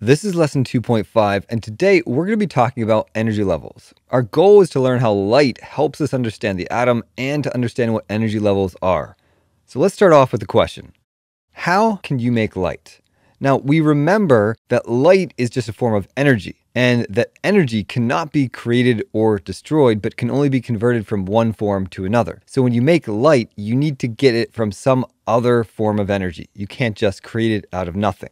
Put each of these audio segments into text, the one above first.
This is lesson 2.5, and today we're going to be talking about energy levels. Our goal is to learn how light helps us understand the atom and to understand what energy levels are. So let's start off with the question How can you make light? Now, we remember that light is just a form of energy, and that energy cannot be created or destroyed, but can only be converted from one form to another. So when you make light, you need to get it from some other form of energy. You can't just create it out of nothing.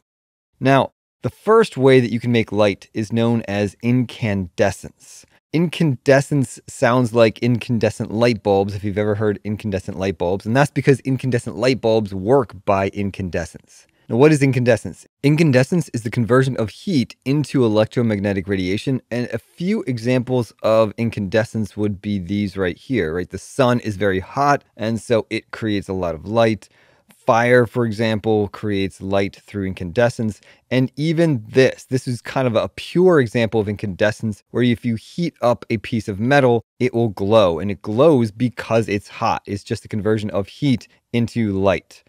Now, the first way that you can make light is known as incandescence. Incandescence sounds like incandescent light bulbs, if you've ever heard incandescent light bulbs, and that's because incandescent light bulbs work by incandescence. Now, what is incandescence? Incandescence is the conversion of heat into electromagnetic radiation, and a few examples of incandescence would be these right here, right? The sun is very hot, and so it creates a lot of light. Fire, for example, creates light through incandescence. And even this, this is kind of a pure example of incandescence, where if you heat up a piece of metal, it will glow. And it glows because it's hot. It's just the conversion of heat into light.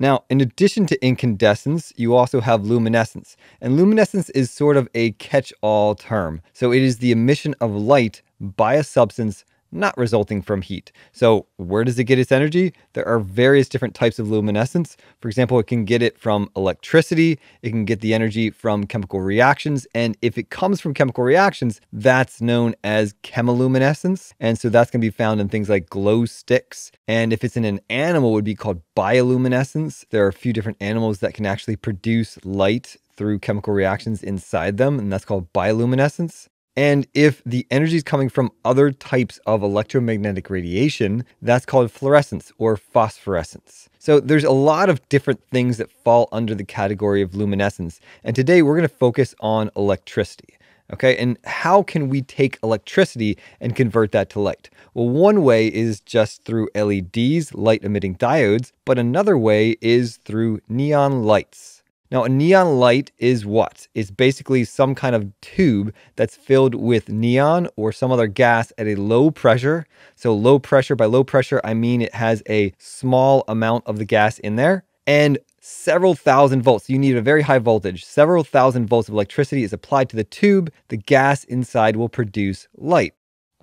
Now, in addition to incandescence, you also have luminescence. And luminescence is sort of a catch all term. So it is the emission of light by a substance not resulting from heat. So, where does it get its energy? There are various different types of luminescence. For example, it can get it from electricity, it can get the energy from chemical reactions, and if it comes from chemical reactions, that's known as chemiluminescence. And so that's going to be found in things like glow sticks. And if it's in an animal, it would be called bioluminescence. There are a few different animals that can actually produce light through chemical reactions inside them, and that's called bioluminescence. And if the energy is coming from other types of electromagnetic radiation, that's called fluorescence or phosphorescence. So there's a lot of different things that fall under the category of luminescence. And today we're going to focus on electricity. Okay, and how can we take electricity and convert that to light? Well, one way is just through LEDs, light emitting diodes, but another way is through neon lights. Now, a neon light is what? It's basically some kind of tube that's filled with neon or some other gas at a low pressure. So, low pressure, by low pressure, I mean it has a small amount of the gas in there and several thousand volts. You need a very high voltage. Several thousand volts of electricity is applied to the tube. The gas inside will produce light.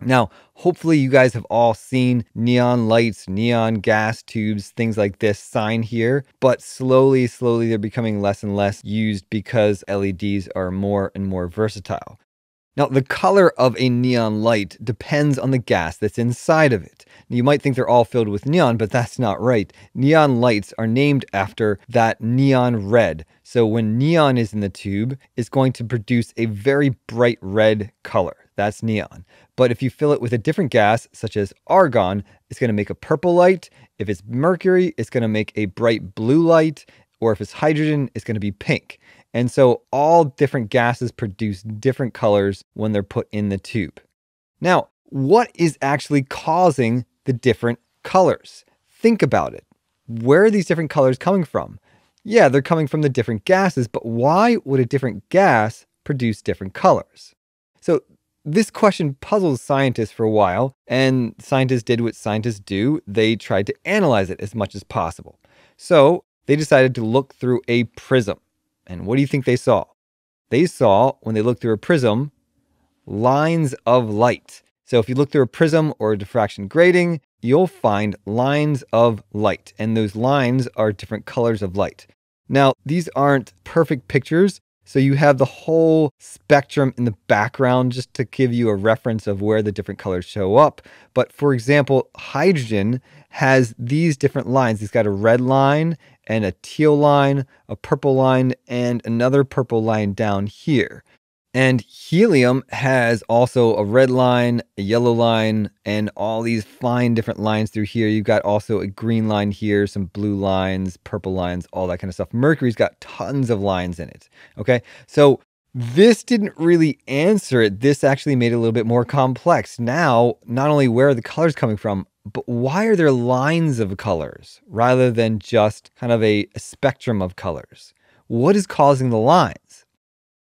Now, hopefully, you guys have all seen neon lights, neon gas tubes, things like this sign here, but slowly, slowly, they're becoming less and less used because LEDs are more and more versatile. Now, the color of a neon light depends on the gas that's inside of it. You might think they're all filled with neon, but that's not right. Neon lights are named after that neon red. So when neon is in the tube, it's going to produce a very bright red color. That's neon. But if you fill it with a different gas, such as argon, it's going to make a purple light. If it's mercury, it's going to make a bright blue light. Or if it's hydrogen, it's going to be pink. And so all different gases produce different colors when they're put in the tube. Now, what is actually causing the different colors? Think about it. Where are these different colors coming from? Yeah, they're coming from the different gases, but why would a different gas produce different colors? So this question puzzles scientists for a while, and scientists did what scientists do. They tried to analyze it as much as possible. So they decided to look through a prism. And what do you think they saw? They saw, when they looked through a prism, lines of light. So if you look through a prism or a diffraction grating, you'll find lines of light. And those lines are different colors of light. Now, these aren't perfect pictures so you have the whole spectrum in the background just to give you a reference of where the different colors show up. But for example, hydrogen has these different lines. It's got a red line and a teal line, a purple line, and another purple line down here. And helium has also a red line, a yellow line, and all these fine different lines through here. You've got also a green line here, some blue lines, purple lines, all that kind of stuff. Mercury's got tons of lines in it. Okay. So this didn't really answer it. This actually made it a little bit more complex. Now, not only where are the colors coming from, but why are there lines of colors rather than just kind of a, a spectrum of colors? What is causing the lines?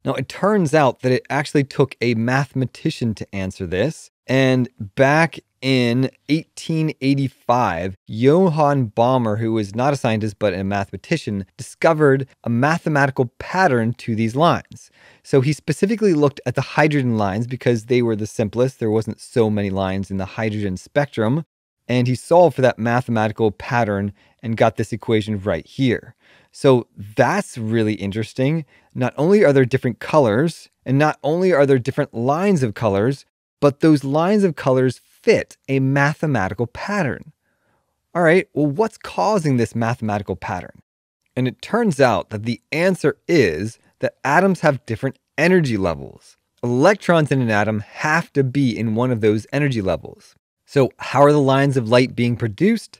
Now, it turns out that it actually took a mathematician to answer this. And back in 1885, Johann Balmer, who was not a scientist but a mathematician, discovered a mathematical pattern to these lines. So he specifically looked at the hydrogen lines because they were the simplest. There wasn't so many lines in the hydrogen spectrum. And he solved for that mathematical pattern and got this equation right here. So that's really interesting. Not only are there different colors, and not only are there different lines of colors, but those lines of colors fit a mathematical pattern. All right, well, what's causing this mathematical pattern? And it turns out that the answer is that atoms have different energy levels. Electrons in an atom have to be in one of those energy levels. So, how are the lines of light being produced?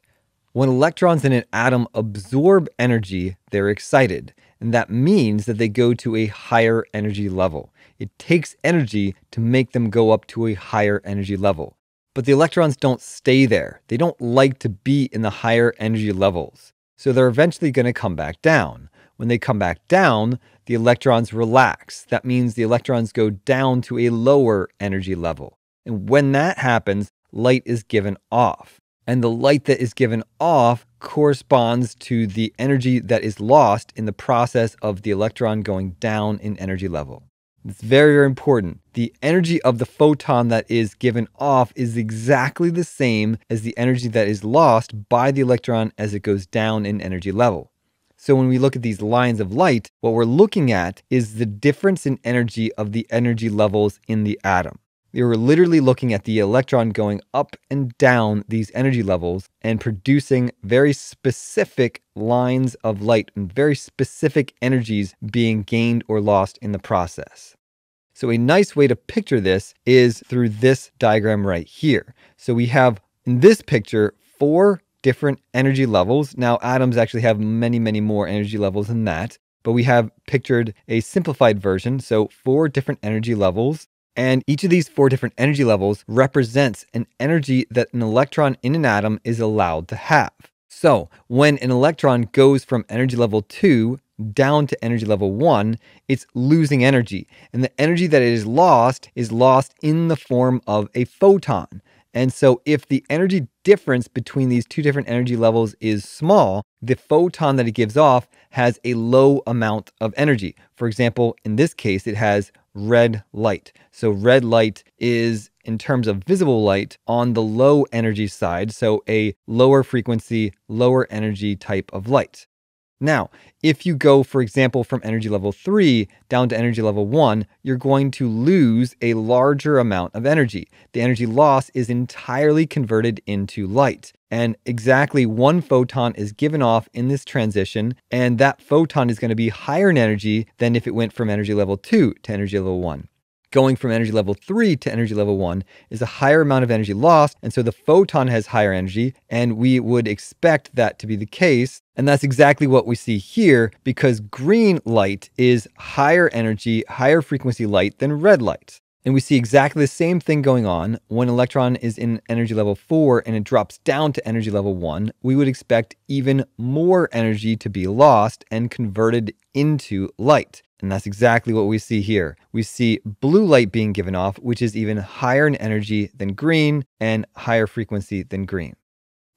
When electrons in an atom absorb energy, they're excited, and that means that they go to a higher energy level. It takes energy to make them go up to a higher energy level. But the electrons don't stay there. They don't like to be in the higher energy levels. So they're eventually going to come back down. When they come back down, the electrons relax. That means the electrons go down to a lower energy level. And when that happens, light is given off. And the light that is given off corresponds to the energy that is lost in the process of the electron going down in energy level. It's very, very important. The energy of the photon that is given off is exactly the same as the energy that is lost by the electron as it goes down in energy level. So when we look at these lines of light, what we're looking at is the difference in energy of the energy levels in the atom. We were literally looking at the electron going up and down these energy levels and producing very specific lines of light and very specific energies being gained or lost in the process. So, a nice way to picture this is through this diagram right here. So, we have in this picture four different energy levels. Now, atoms actually have many, many more energy levels than that, but we have pictured a simplified version. So, four different energy levels and each of these four different energy levels represents an energy that an electron in an atom is allowed to have. So, when an electron goes from energy level 2 down to energy level 1, it's losing energy. And the energy that it is lost is lost in the form of a photon. And so, if the energy difference between these two different energy levels is small, the photon that it gives off has a low amount of energy. For example, in this case, it has red light. So, red light is, in terms of visible light, on the low energy side. So, a lower frequency, lower energy type of light. Now, if you go, for example, from energy level 3 down to energy level 1, you're going to lose a larger amount of energy. The energy loss is entirely converted into light. And exactly one photon is given off in this transition, and that photon is going to be higher in energy than if it went from energy level 2 to energy level 1 going from energy level 3 to energy level 1 is a higher amount of energy lost. And so the photon has higher energy, and we would expect that to be the case. And that's exactly what we see here because green light is higher energy, higher frequency light than red light. And we see exactly the same thing going on when electron is in energy level 4 and it drops down to energy level 1. We would expect even more energy to be lost and converted into light. And that's exactly what we see here. We see blue light being given off, which is even higher in energy than green and higher frequency than green.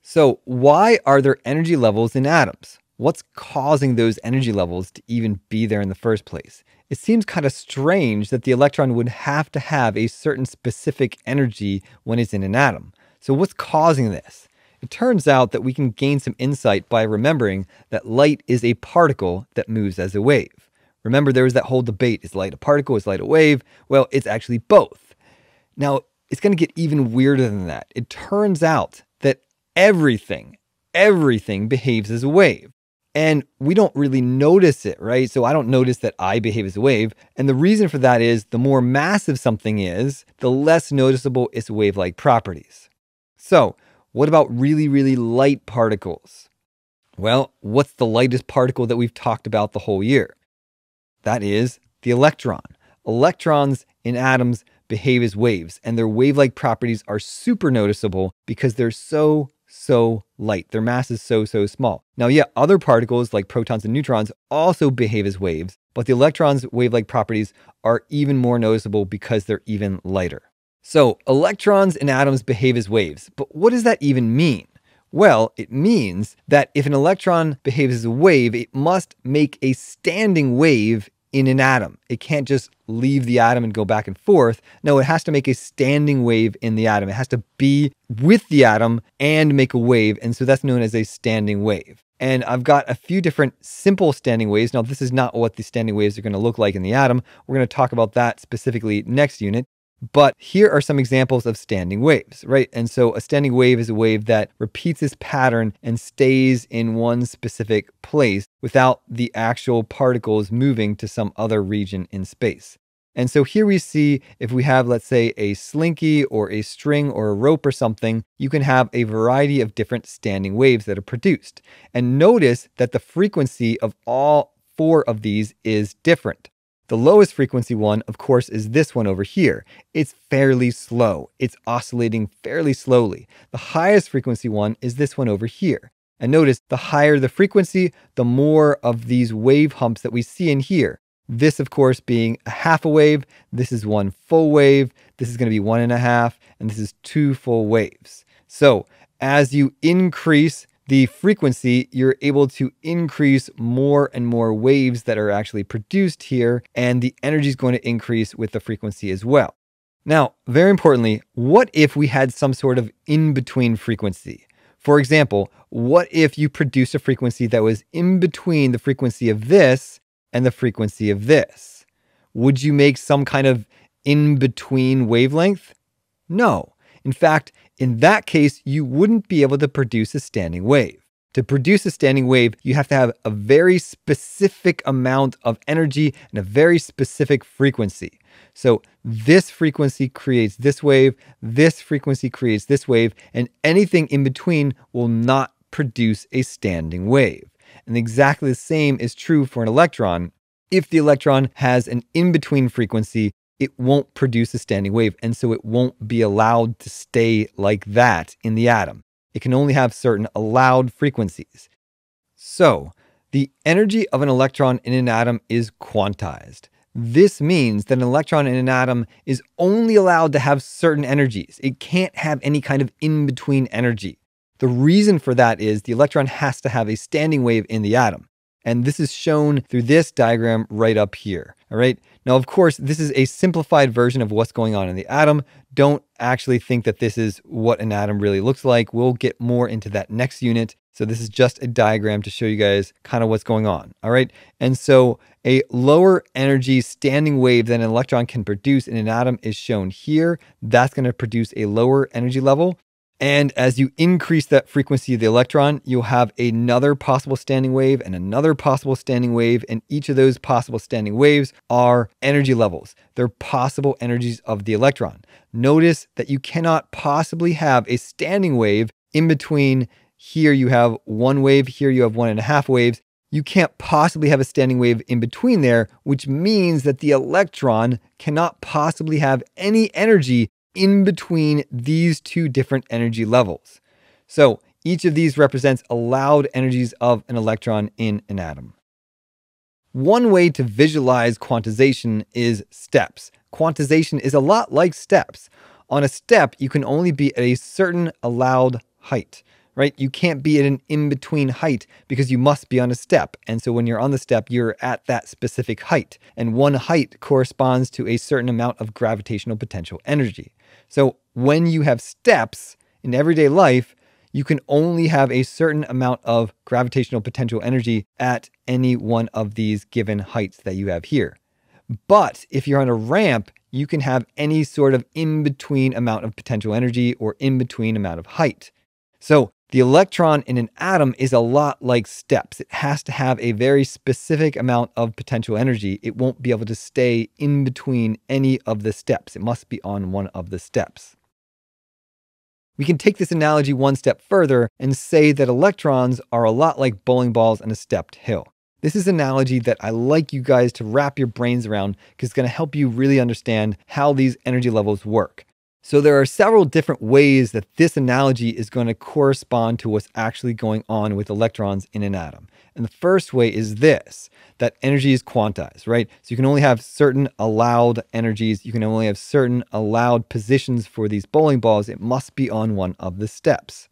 So, why are there energy levels in atoms? What's causing those energy levels to even be there in the first place? It seems kind of strange that the electron would have to have a certain specific energy when it's in an atom. So, what's causing this? It turns out that we can gain some insight by remembering that light is a particle that moves as a wave. Remember, there was that whole debate is light a particle, is light a wave? Well, it's actually both. Now, it's going to get even weirder than that. It turns out that everything, everything behaves as a wave. And we don't really notice it, right? So I don't notice that I behave as a wave. And the reason for that is the more massive something is, the less noticeable its wave like properties. So, what about really, really light particles? Well, what's the lightest particle that we've talked about the whole year? That is the electron. Electrons in atoms behave as waves, and their wave like properties are super noticeable because they're so, so light. Their mass is so, so small. Now, yeah, other particles like protons and neutrons also behave as waves, but the electron's wave like properties are even more noticeable because they're even lighter. So, electrons and atoms behave as waves, but what does that even mean? Well, it means that if an electron behaves as a wave, it must make a standing wave in an atom. It can't just leave the atom and go back and forth. No, it has to make a standing wave in the atom. It has to be with the atom and make a wave. And so that's known as a standing wave. And I've got a few different simple standing waves. Now, this is not what the standing waves are going to look like in the atom. We're going to talk about that specifically next unit. But here are some examples of standing waves, right? And so a standing wave is a wave that repeats this pattern and stays in one specific place without the actual particles moving to some other region in space. And so here we see if we have, let's say, a slinky or a string or a rope or something, you can have a variety of different standing waves that are produced. And notice that the frequency of all four of these is different. The lowest frequency one, of course, is this one over here. It's fairly slow. It's oscillating fairly slowly. The highest frequency one is this one over here. And notice the higher the frequency, the more of these wave humps that we see in here. This, of course, being a half a wave. This is one full wave. This is going to be one and a half. And this is two full waves. So as you increase the frequency, you're able to increase more and more waves that are actually produced here, and the energy is going to increase with the frequency as well. Now, very importantly, what if we had some sort of in between frequency? For example, what if you produce a frequency that was in between the frequency of this and the frequency of this? Would you make some kind of in between wavelength? No. In fact, in that case, you wouldn't be able to produce a standing wave. To produce a standing wave, you have to have a very specific amount of energy and a very specific frequency. So this frequency creates this wave, this frequency creates this wave, and anything in between will not produce a standing wave. And exactly the same is true for an electron. If the electron has an in between frequency, it won't produce a standing wave, and so it won't be allowed to stay like that in the atom. It can only have certain allowed frequencies. So, the energy of an electron in an atom is quantized. This means that an electron in an atom is only allowed to have certain energies. It can't have any kind of in between energy. The reason for that is the electron has to have a standing wave in the atom. And this is shown through this diagram right up here. All right. Now, of course, this is a simplified version of what's going on in the atom. Don't actually think that this is what an atom really looks like. We'll get more into that next unit. So this is just a diagram to show you guys kind of what's going on. All right. And so a lower energy standing wave that an electron can produce in an atom is shown here. That's going to produce a lower energy level. And as you increase that frequency of the electron, you'll have another possible standing wave and another possible standing wave. And each of those possible standing waves are energy levels. They're possible energies of the electron. Notice that you cannot possibly have a standing wave in between. Here you have one wave, here you have one and a half waves. You can't possibly have a standing wave in between there, which means that the electron cannot possibly have any energy in between these two different energy levels. So each of these represents allowed energies of an electron in an atom. One way to visualize quantization is steps. Quantization is a lot like steps. On a step, you can only be at a certain allowed height, right? You can't be at an in between height because you must be on a step. And so when you're on the step, you're at that specific height. And one height corresponds to a certain amount of gravitational potential energy. So when you have steps in everyday life, you can only have a certain amount of gravitational potential energy at any one of these given heights that you have here. But if you're on a ramp, you can have any sort of in between amount of potential energy or in between amount of height. So the electron in an atom is a lot like steps. It has to have a very specific amount of potential energy. It won't be able to stay in between any of the steps. It must be on one of the steps. We can take this analogy one step further and say that electrons are a lot like bowling balls on a stepped hill. This is an analogy that I like you guys to wrap your brains around because it's going to help you really understand how these energy levels work. So there are several different ways that this analogy is going to correspond to what's actually going on with electrons in an atom. And the first way is this, that energy is quantized, right? So you can only have certain allowed energies. You can only have certain allowed positions for these bowling balls. It must be on one of the steps.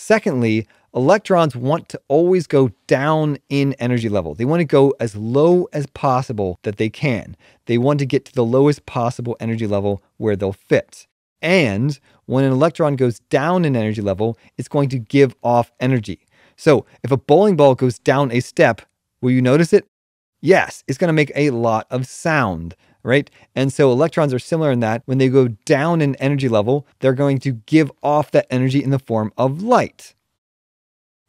Secondly, electrons want to always go down in energy level. They want to go as low as possible that they can. They want to get to the lowest possible energy level where they'll fit. And when an electron goes down in energy level, it's going to give off energy. So if a bowling ball goes down a step, will you notice it? Yes, it's going to make a lot of sound, right? And so electrons are similar in that when they go down in energy level, they're going to give off that energy in the form of light.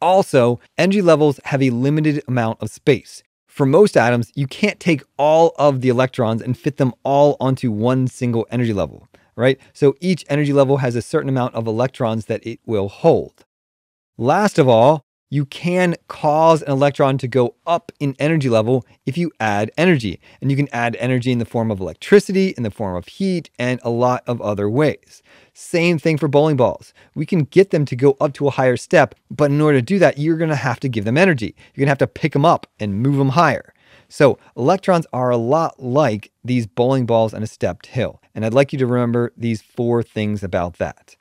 Also, energy levels have a limited amount of space. For most atoms, you can't take all of the electrons and fit them all onto one single energy level, right? So each energy level has a certain amount of electrons that it will hold. Last of all, you can cause an electron to go up in energy level if you add energy. And you can add energy in the form of electricity, in the form of heat, and a lot of other ways. Same thing for bowling balls. We can get them to go up to a higher step, but in order to do that, you're going to have to give them energy. You're going to have to pick them up and move them higher. So electrons are a lot like these bowling balls on a stepped hill. And I'd like you to remember these four things about that.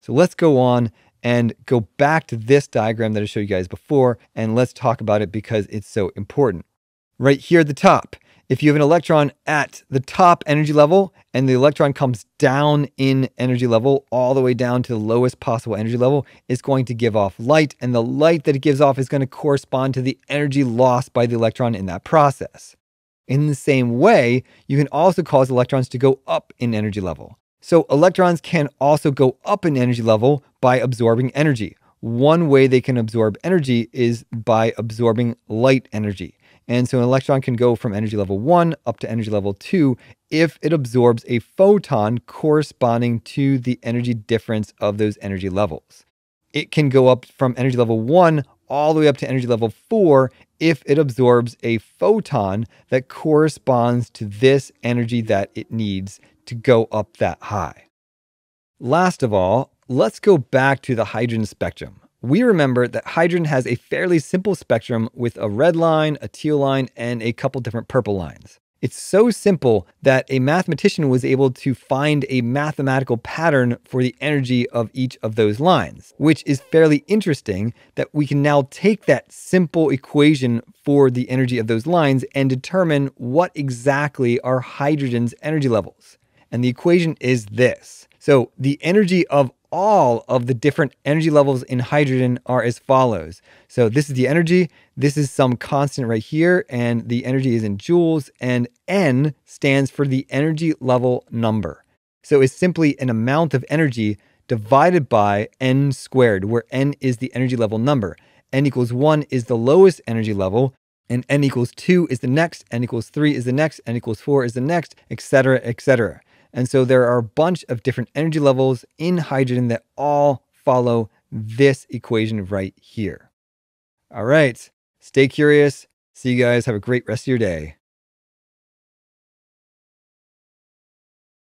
So let's go on and go back to this diagram that I showed you guys before, and let's talk about it because it's so important. Right here at the top, if you have an electron at the top energy level and the electron comes down in energy level all the way down to the lowest possible energy level, it's going to give off light, and the light that it gives off is going to correspond to the energy lost by the electron in that process. In the same way, you can also cause electrons to go up in energy level. So electrons can also go up in energy level by absorbing energy. One way they can absorb energy is by absorbing light energy. And so an electron can go from energy level 1 up to energy level 2 if it absorbs a photon corresponding to the energy difference of those energy levels. It can go up from energy level 1 all the way up to energy level 4 if it absorbs a photon that corresponds to this energy that it needs to go up that high. Last of all, let's go back to the hydrogen spectrum. We remember that hydrogen has a fairly simple spectrum with a red line, a teal line, and a couple different purple lines. It's so simple that a mathematician was able to find a mathematical pattern for the energy of each of those lines, which is fairly interesting that we can now take that simple equation for the energy of those lines and determine what exactly are hydrogen's energy levels. And the equation is this. So the energy of all of the different energy levels in hydrogen are as follows. So this is the energy, this is some constant right here, and the energy is in joules, and N stands for the energy level number. So it's simply an amount of energy divided by N squared, where N is the energy level number. N equals 1 is the lowest energy level, and N equals 2 is the next, N equals 3 is the next, N equals 4 is the next, etc., etc. And so there are a bunch of different energy levels in hydrogen that all follow this equation right here. All right, stay curious. See you guys. Have a great rest of your day.